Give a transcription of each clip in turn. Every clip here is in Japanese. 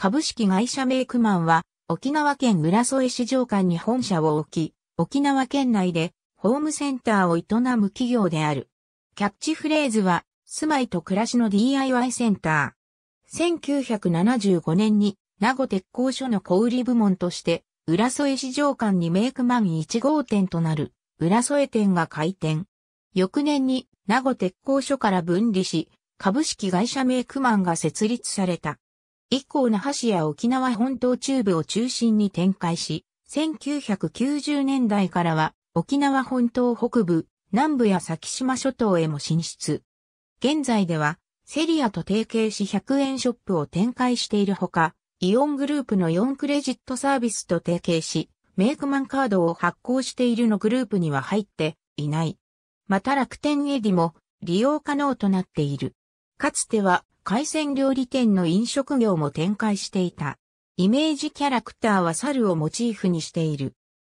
株式会社メイクマンは沖縄県浦添市場館に本社を置き、沖縄県内でホームセンターを営む企業である。キャッチフレーズは住まいと暮らしの DIY センター。1975年に名護鉄工所の小売部門として浦添市場館にメイクマン1号店となる浦添店が開店。翌年に名護鉄工所から分離し、株式会社メイクマンが設立された。以降那覇市や沖縄本島中部を中心に展開し、1990年代からは沖縄本島北部、南部や先島諸島へも進出。現在ではセリアと提携し100円ショップを展開しているほか、イオングループの4クレジットサービスと提携し、メイクマンカードを発行しているのグループには入っていない。また楽天エディも利用可能となっている。かつては海鮮料理店の飲食業も展開していた。イメージキャラクターは猿をモチーフにしている。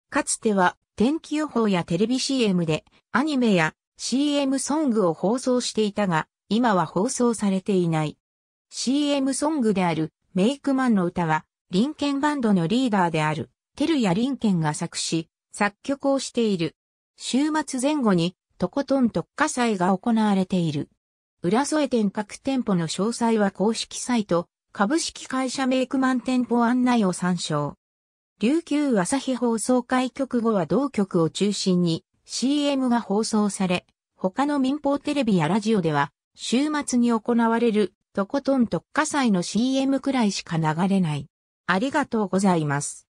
かつては天気予報やテレビ CM でアニメや CM ソングを放送していたが、今は放送されていない。CM ソングであるメイクマンの歌は、リンケンバンドのリーダーであるテルヤ・リンケンが作詞、作曲をしている。週末前後にとことん特化祭が行われている。浦添店各店舗の詳細は公式サイト、株式会社メイクマン店舗案内を参照。琉球朝日放送開局後は同局を中心に CM が放送され、他の民放テレビやラジオでは週末に行われるとことん特化祭の CM くらいしか流れない。ありがとうございます。